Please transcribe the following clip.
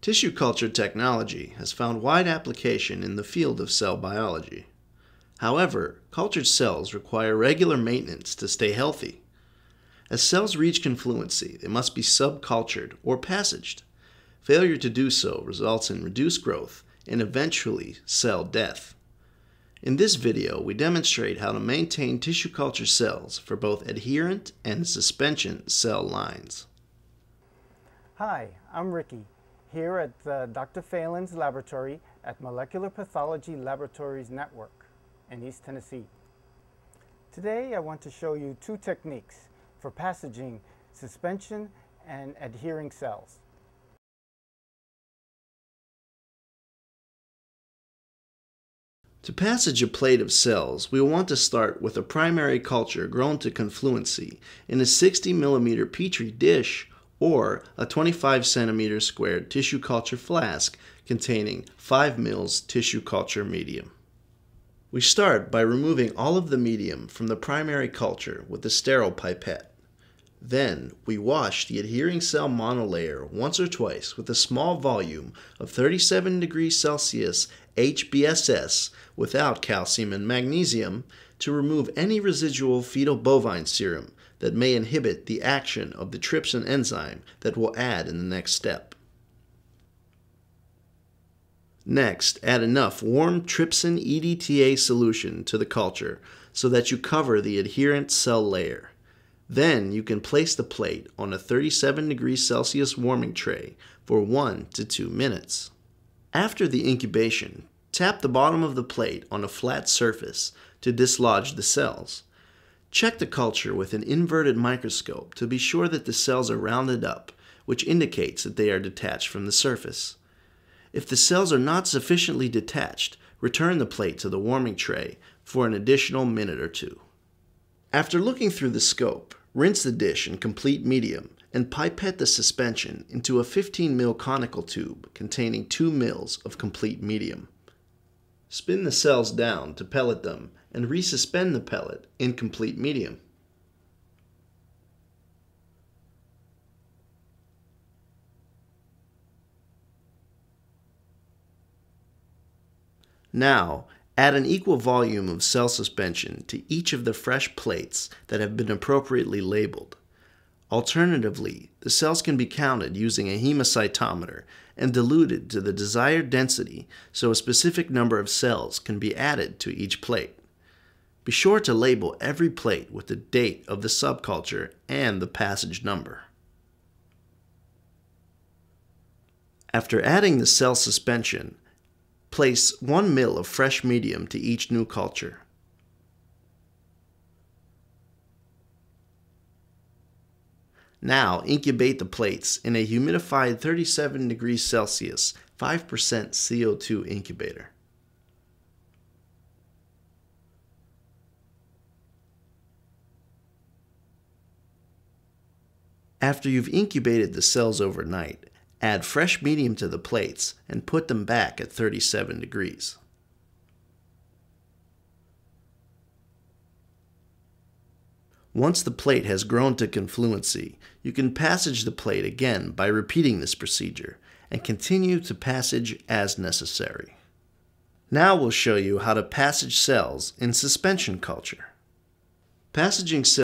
Tissue culture technology has found wide application in the field of cell biology. However, cultured cells require regular maintenance to stay healthy. As cells reach confluency, they must be subcultured or passaged. Failure to do so results in reduced growth and eventually cell death. In this video, we demonstrate how to maintain tissue culture cells for both adherent and suspension cell lines. Hi, I'm Ricky, here at uh, Dr. Phelan's laboratory at Molecular Pathology Laboratories Network in East Tennessee. Today I want to show you two techniques for passaging suspension and adhering cells. To passage a plate of cells, we will want to start with a primary culture grown to confluency in a 60 millimeter Petri dish or a 25 centimeter squared tissue culture flask containing 5 mils tissue culture medium. We start by removing all of the medium from the primary culture with a sterile pipette. Then we wash the adhering cell monolayer once or twice with a small volume of 37 degrees Celsius HBSS without calcium and magnesium to remove any residual fetal bovine serum that may inhibit the action of the trypsin enzyme that will add in the next step. Next, add enough warm trypsin EDTA solution to the culture so that you cover the adherent cell layer. Then you can place the plate on a 37 degrees Celsius warming tray for 1 to 2 minutes. After the incubation, tap the bottom of the plate on a flat surface to dislodge the cells. Check the culture with an inverted microscope to be sure that the cells are rounded up, which indicates that they are detached from the surface. If the cells are not sufficiently detached, return the plate to the warming tray for an additional minute or two. After looking through the scope, rinse the dish in complete medium and pipette the suspension into a 15 mil conical tube containing 2 mils of complete medium. Spin the cells down to pellet them and resuspend the pellet in complete medium. Now, add an equal volume of cell suspension to each of the fresh plates that have been appropriately labeled. Alternatively, the cells can be counted using a hemocytometer and diluted to the desired density so a specific number of cells can be added to each plate. Be sure to label every plate with the date of the subculture and the passage number. After adding the cell suspension, place 1 ml of fresh medium to each new culture. Now incubate the plates in a humidified 37 degrees Celsius 5% CO2 incubator. After you've incubated the cells overnight, add fresh medium to the plates and put them back at 37 degrees. Once the plate has grown to confluency, you can passage the plate again by repeating this procedure and continue to passage as necessary. Now we'll show you how to passage cells in suspension culture. Passaging cells